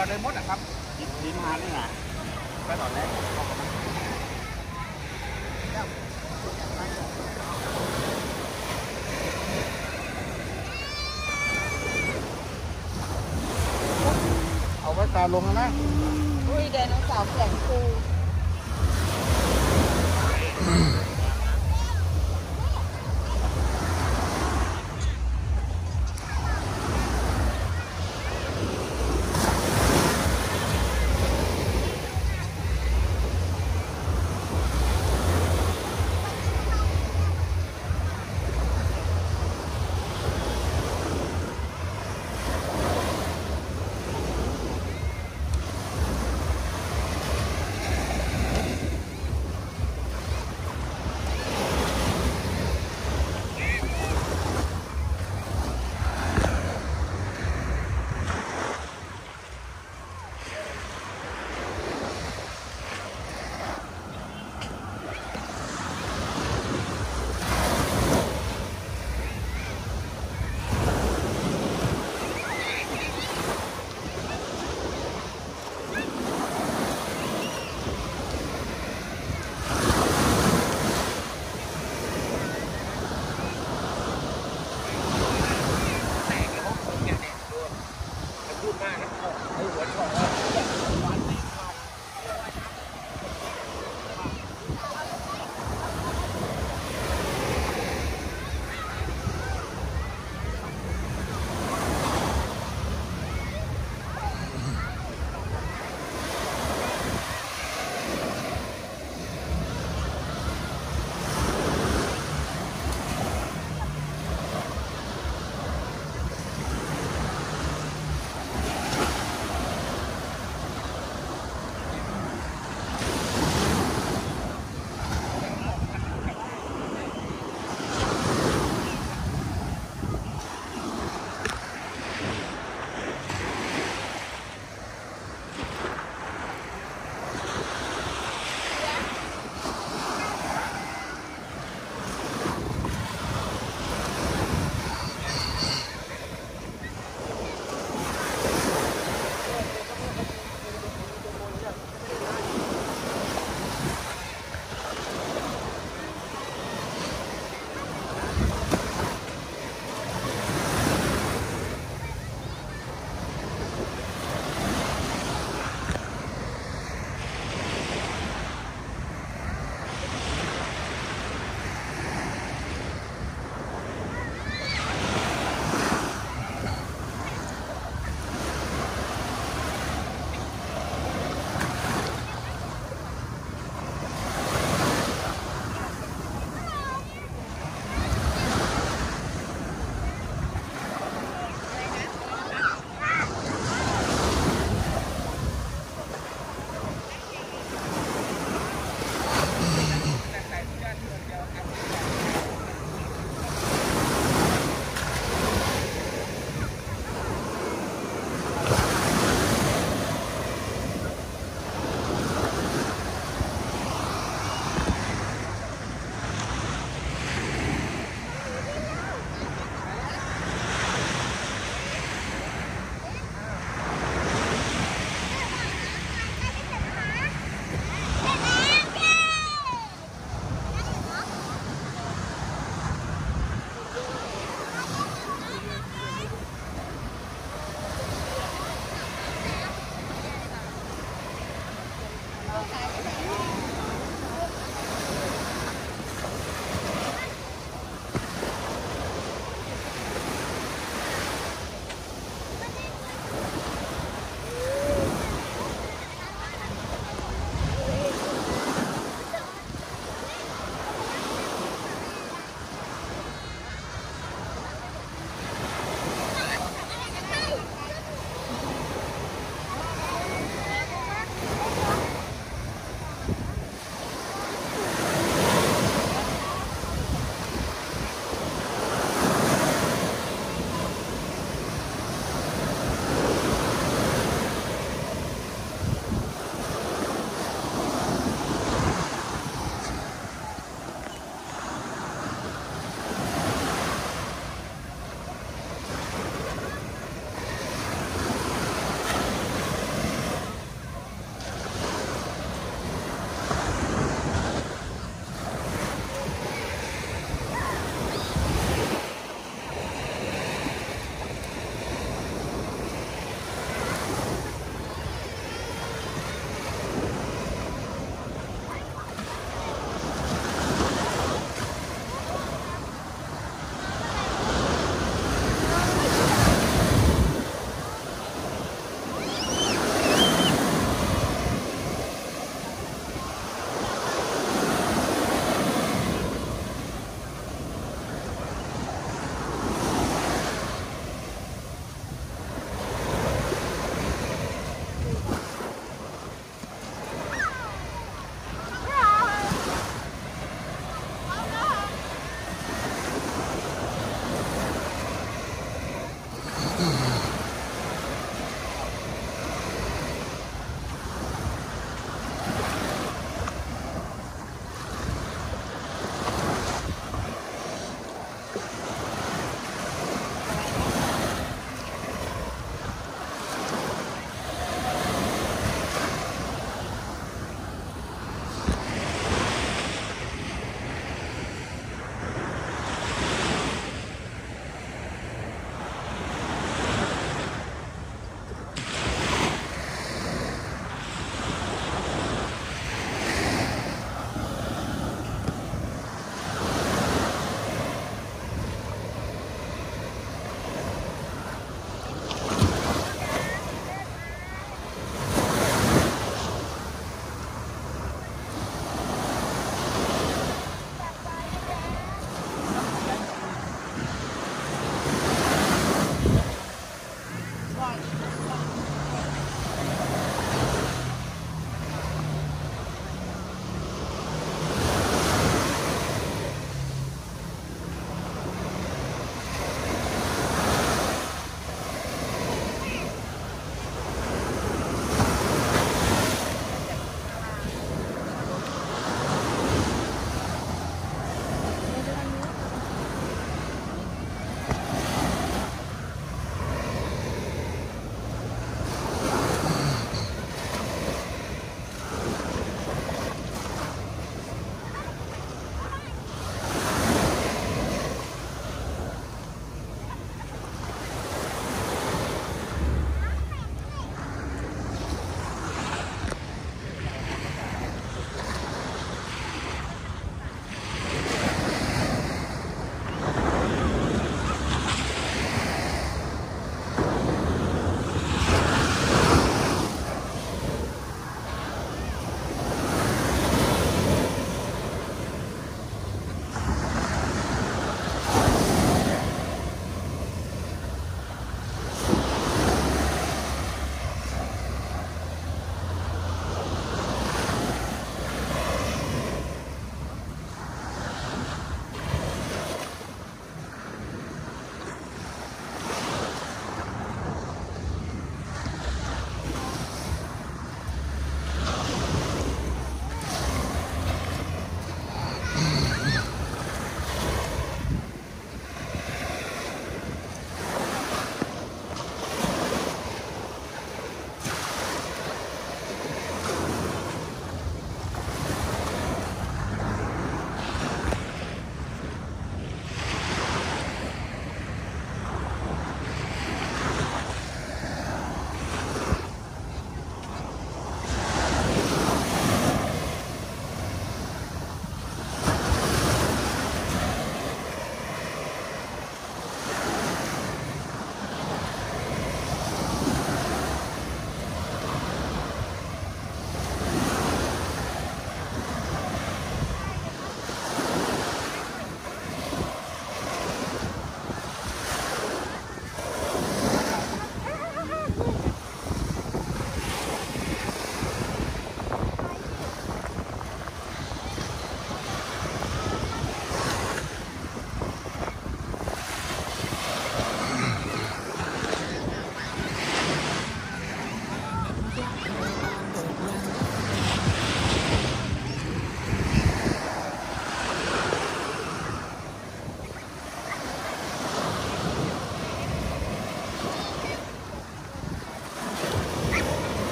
อนเลยมดนะครับดินมาเนี่ยนะไปตอนแรกเอาไว้ตาลงนะอุ้ยไดโนเสาร์แข่งฟู